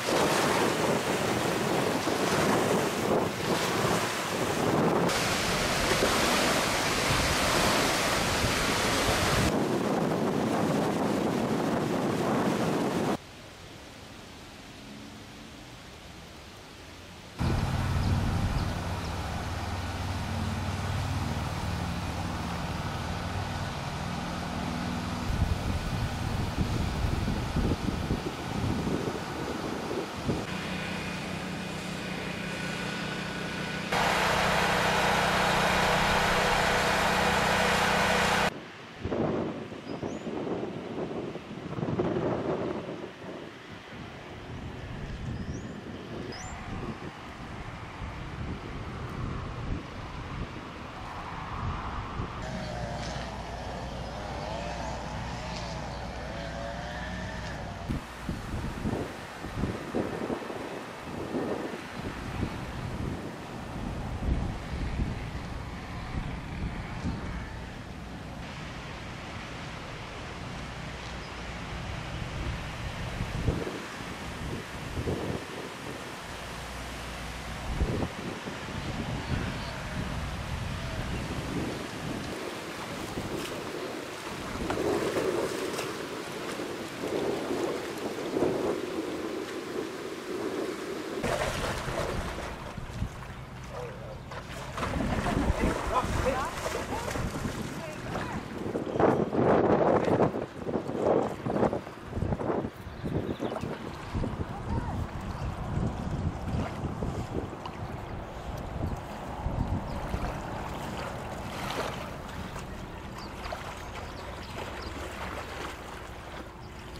すごい。